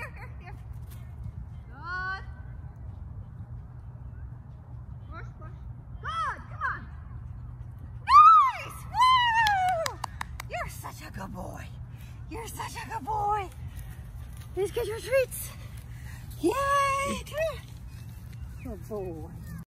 here, here, here. Good. Push, push. Good, come on. Nice! Woo! You're such a good boy. You're such a good boy. Please get your treats. Yay! Come here. Good boy.